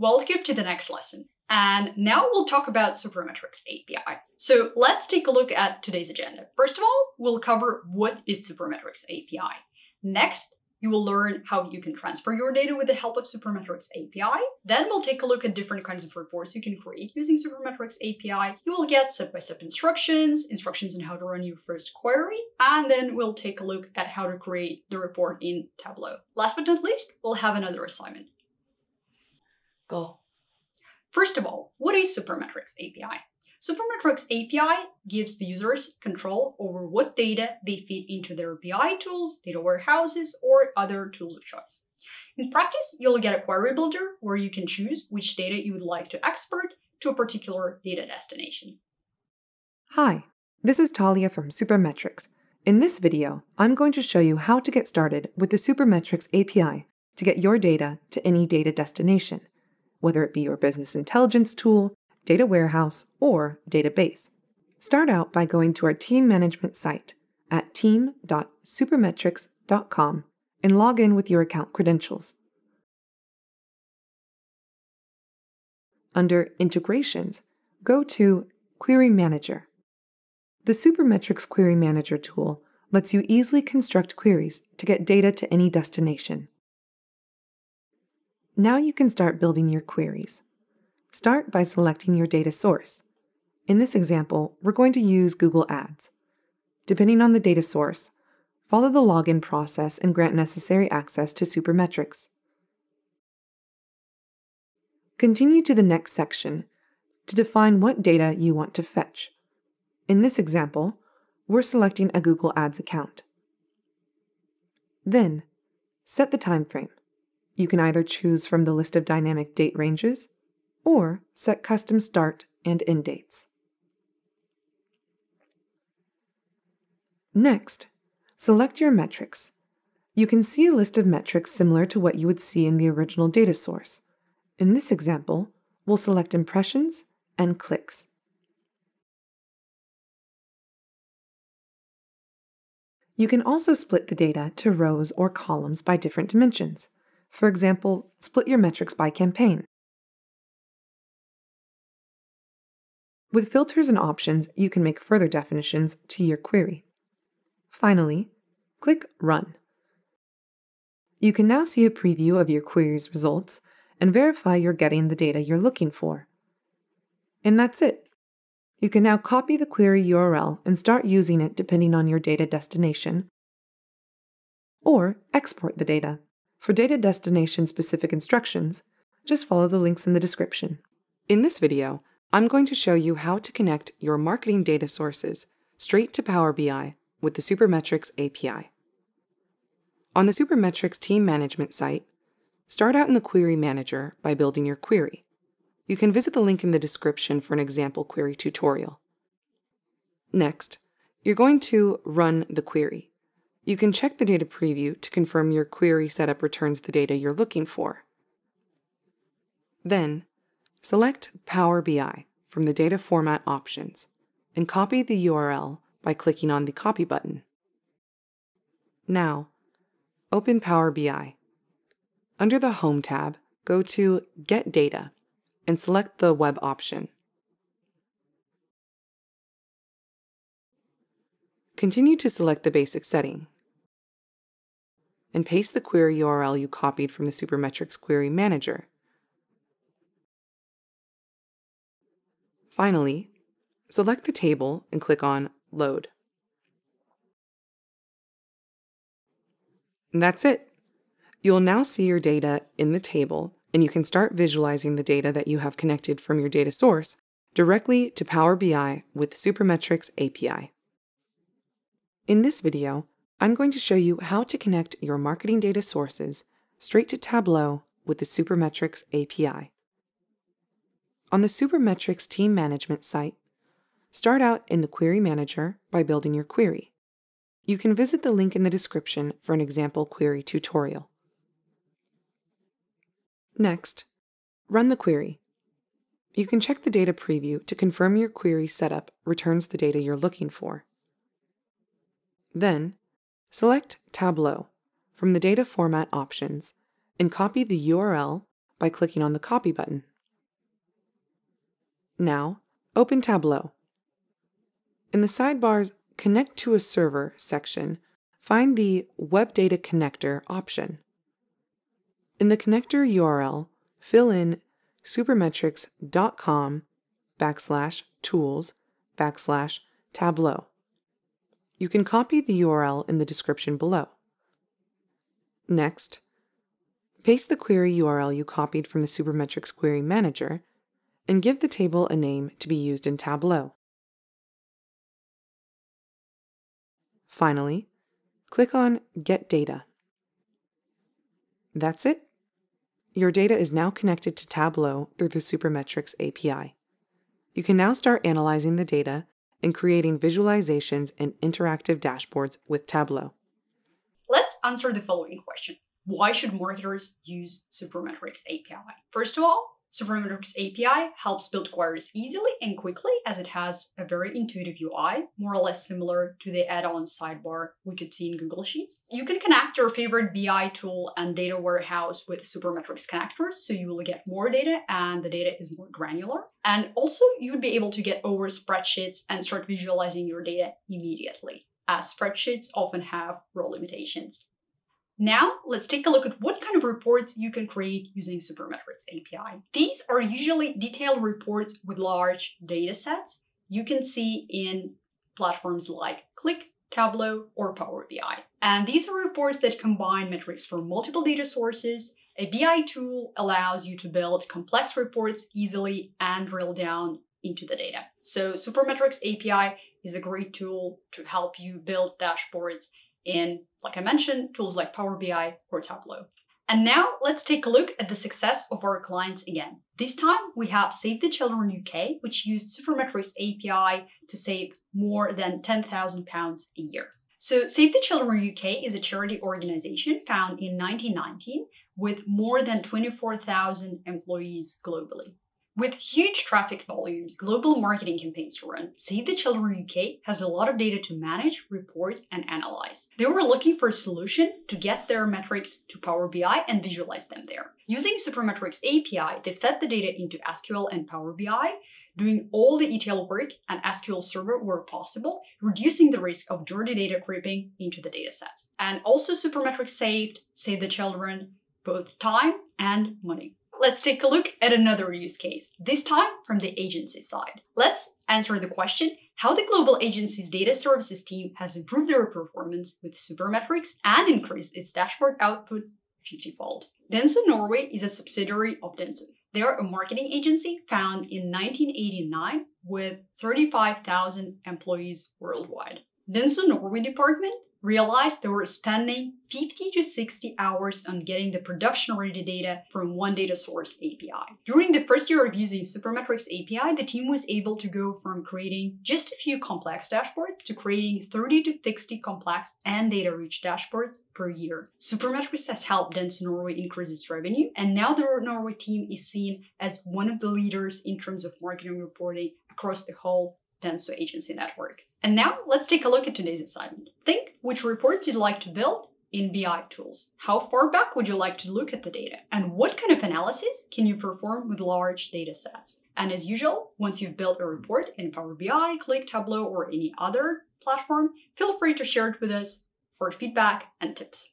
Welcome to the next lesson. And now we'll talk about Supermetrics API. So let's take a look at today's agenda. First of all, we'll cover what is Supermetrics API. Next, you will learn how you can transfer your data with the help of Supermetrics API. Then we'll take a look at different kinds of reports you can create using Supermetrics API. You will get step-by-step -step instructions, instructions on how to run your first query, and then we'll take a look at how to create the report in Tableau. Last but not least, we'll have another assignment. Go. First of all, what is Supermetrics API? Supermetrics API gives the users control over what data they feed into their BI tools, data warehouses, or other tools of choice. In practice, you'll get a query builder where you can choose which data you would like to export to a particular data destination. Hi, this is Talia from Supermetrics. In this video, I'm going to show you how to get started with the Supermetrics API to get your data to any data destination, whether it be your business intelligence tool, data warehouse, or database. Start out by going to our team management site at team.supermetrics.com and log in with your account credentials. Under Integrations, go to Query Manager. The Supermetrics Query Manager tool lets you easily construct queries to get data to any destination. Now you can start building your queries. Start by selecting your data source. In this example, we're going to use Google Ads. Depending on the data source, follow the login process and grant necessary access to Supermetrics. Continue to the next section to define what data you want to fetch. In this example, we're selecting a Google Ads account. Then, set the time frame. You can either choose from the list of dynamic date ranges or set custom start and end dates. Next, select your metrics. You can see a list of metrics similar to what you would see in the original data source. In this example, we'll select impressions and clicks. You can also split the data to rows or columns by different dimensions. For example, split your metrics by campaign. With filters and options, you can make further definitions to your query. Finally, click Run. You can now see a preview of your query's results and verify you're getting the data you're looking for. And that's it. You can now copy the query URL and start using it depending on your data destination, or export the data. For data destination specific instructions, just follow the links in the description. In this video, I'm going to show you how to connect your marketing data sources straight to Power BI with the Supermetrics API. On the Supermetrics Team Management site, start out in the Query Manager by building your query. You can visit the link in the description for an example query tutorial. Next, you're going to run the query. You can check the data preview to confirm your query setup returns the data you're looking for. Then, Select Power BI from the Data Format options and copy the URL by clicking on the Copy button. Now, open Power BI. Under the Home tab, go to Get Data and select the Web option. Continue to select the basic setting and paste the query URL you copied from the Supermetrics Query Manager Finally, select the table and click on Load. And that's it. You'll now see your data in the table, and you can start visualizing the data that you have connected from your data source directly to Power BI with Supermetrics API. In this video, I'm going to show you how to connect your marketing data sources straight to Tableau with the Supermetrics API. On the Supermetrics Team Management site, start out in the Query Manager by building your query. You can visit the link in the description for an example query tutorial. Next, run the query. You can check the data preview to confirm your query setup returns the data you're looking for. Then, select Tableau from the Data Format options and copy the URL by clicking on the Copy button. Now, open Tableau. In the sidebar's Connect to a Server section, find the Web Data Connector option. In the connector URL, fill in supermetrics.com backslash tools backslash tableau. You can copy the URL in the description below. Next, paste the query URL you copied from the Supermetrics Query Manager and give the table a name to be used in Tableau. Finally, click on Get Data. That's it. Your data is now connected to Tableau through the Supermetrics API. You can now start analyzing the data and creating visualizations and interactive dashboards with Tableau. Let's answer the following question. Why should marketers use Supermetrics API? First of all, Supermetrics API helps build queries easily and quickly as it has a very intuitive UI, more or less similar to the add-on sidebar we could see in Google Sheets. You can connect your favorite BI tool and data warehouse with Supermetrics connectors, so you will get more data and the data is more granular. And also, you would be able to get over spreadsheets and start visualizing your data immediately, as spreadsheets often have row limitations. Now, let's take a look at what kind of reports you can create using Supermetrics API. These are usually detailed reports with large data sets you can see in platforms like Qlik, Tableau, or Power BI. And these are reports that combine metrics from multiple data sources. A BI tool allows you to build complex reports easily and drill down into the data. So Supermetrics API is a great tool to help you build dashboards in, like I mentioned, tools like Power BI or Tableau. And now let's take a look at the success of our clients again. This time we have Save the Children UK, which used Supermetrics API to save more than £10,000 a year. So Save the Children UK is a charity organization found in 1919 with more than 24,000 employees globally. With huge traffic volumes, global marketing campaigns to run, Save the Children UK has a lot of data to manage, report, and analyze. They were looking for a solution to get their metrics to Power BI and visualize them there. Using Supermetrics API, they fed the data into SQL and Power BI, doing all the ETL work and SQL Server where possible, reducing the risk of dirty data creeping into the datasets. And also Supermetrics saved Save the Children both time and money let's take a look at another use case, this time from the agency side. Let's answer the question how the global agency's data services team has improved their performance with Supermetrics and increased its dashboard output 50-fold. Dentsu Norway is a subsidiary of Dentsu. They are a marketing agency found in 1989 with 35,000 employees worldwide. Dentsu Norway department realized they were spending 50 to 60 hours on getting the production ready data from one data source API. During the first year of using Supermetrics API, the team was able to go from creating just a few complex dashboards to creating 30 to 60 complex and data rich dashboards per year. Supermetrics has helped Dentsu Norway increase its revenue, and now the Norway team is seen as one of the leaders in terms of marketing reporting across the whole Dentsu agency network. And now let's take a look at today's assignment. Think which reports you'd like to build in BI tools. How far back would you like to look at the data? And what kind of analysis can you perform with large data sets? And as usual, once you've built a report in Power BI, Qlik, Tableau, or any other platform, feel free to share it with us for feedback and tips.